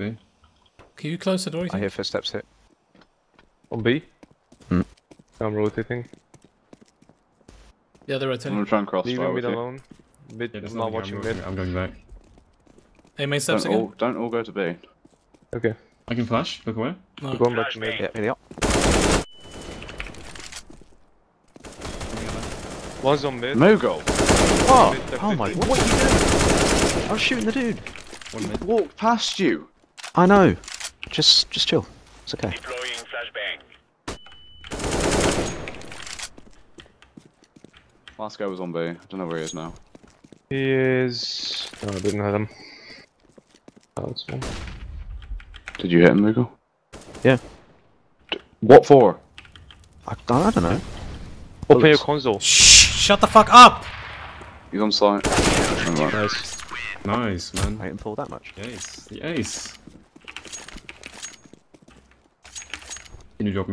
be. Can you close the door? You I hear footsteps hit. On B. Hmm. I'm rotating. Yeah, they're I'm rotating. gonna try and cross Leaving fire mid you. alone. Mid, Yeah, there's I'm not watching I'm, mid. I'm going back. Hey, main steps Don't again. all, don't all go to B. Okay, I can flash. Look away. No. we're going back to mid. Yeah, here they are. One's on mid. Moogle! Oh, Mid, oh my, definitely. what are you doing? I was shooting the dude. One mid. Walked past you! I know. Just, just chill. It's okay. Deploying flashbang. Last guy was on B. I don't know where he is now. He is. No, I didn't hit him. Oh, that's fine. Did you hit him, Moogle? Yeah. D- what for? I, I don't know. Open your console. Shh! Shut the fuck up! He's on site. Never mind. Nice. Nice, man. I didn't pull that much. Ace. The ace. Can you drop me?